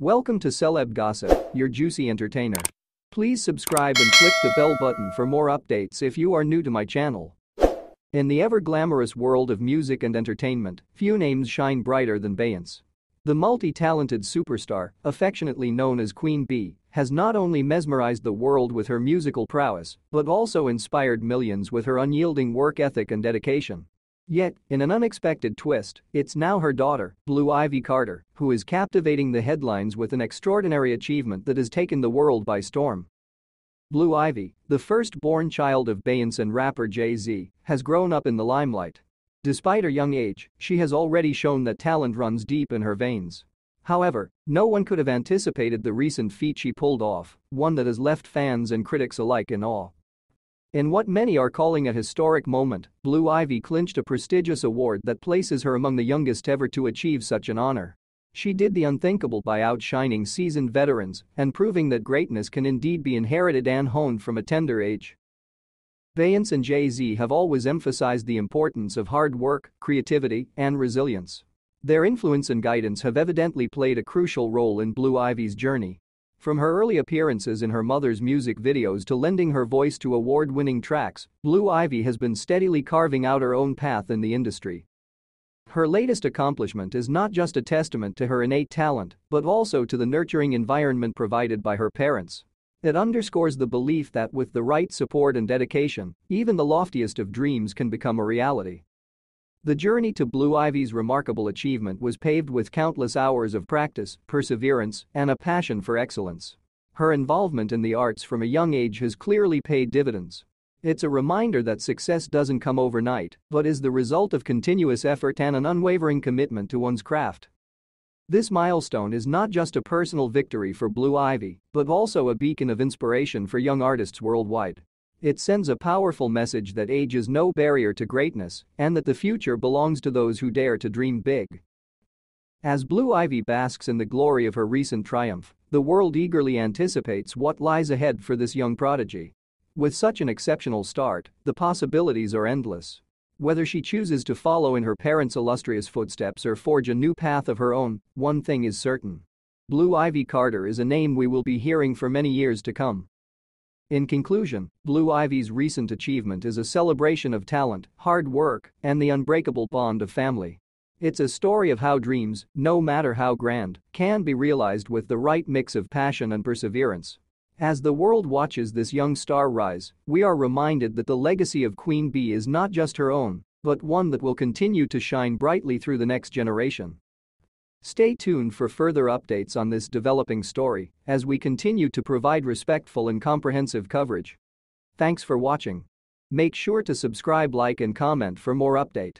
Welcome to Celeb Gossip, your juicy entertainer. Please subscribe and click the bell button for more updates if you are new to my channel. In the ever-glamorous world of music and entertainment, few names shine brighter than Beyonce. The multi-talented superstar, affectionately known as Queen B, has not only mesmerized the world with her musical prowess but also inspired millions with her unyielding work ethic and dedication. Yet, in an unexpected twist, it's now her daughter, Blue Ivy Carter, who is captivating the headlines with an extraordinary achievement that has taken the world by storm. Blue Ivy, the first-born child of Beyonce and rapper Jay-Z, has grown up in the limelight. Despite her young age, she has already shown that talent runs deep in her veins. However, no one could have anticipated the recent feat she pulled off, one that has left fans and critics alike in awe. In what many are calling a historic moment, Blue Ivy clinched a prestigious award that places her among the youngest ever to achieve such an honor. She did the unthinkable by outshining seasoned veterans and proving that greatness can indeed be inherited and honed from a tender age. Beyonce and Jay-Z have always emphasized the importance of hard work, creativity, and resilience. Their influence and guidance have evidently played a crucial role in Blue Ivy's journey. From her early appearances in her mother's music videos to lending her voice to award-winning tracks, Blue Ivy has been steadily carving out her own path in the industry. Her latest accomplishment is not just a testament to her innate talent but also to the nurturing environment provided by her parents. It underscores the belief that with the right support and dedication, even the loftiest of dreams can become a reality. The journey to Blue Ivy's remarkable achievement was paved with countless hours of practice, perseverance, and a passion for excellence. Her involvement in the arts from a young age has clearly paid dividends. It's a reminder that success doesn't come overnight but is the result of continuous effort and an unwavering commitment to one's craft. This milestone is not just a personal victory for Blue Ivy but also a beacon of inspiration for young artists worldwide. It sends a powerful message that age is no barrier to greatness and that the future belongs to those who dare to dream big. As Blue Ivy basks in the glory of her recent triumph, the world eagerly anticipates what lies ahead for this young prodigy. With such an exceptional start, the possibilities are endless. Whether she chooses to follow in her parents' illustrious footsteps or forge a new path of her own, one thing is certain. Blue Ivy Carter is a name we will be hearing for many years to come. In conclusion, Blue Ivy's recent achievement is a celebration of talent, hard work, and the unbreakable bond of family. It's a story of how dreams, no matter how grand, can be realized with the right mix of passion and perseverance. As the world watches this young star rise, we are reminded that the legacy of Queen B is not just her own, but one that will continue to shine brightly through the next generation. Stay tuned for further updates on this developing story as we continue to provide respectful and comprehensive coverage. Thanks for watching. Make sure to subscribe like and comment for more update.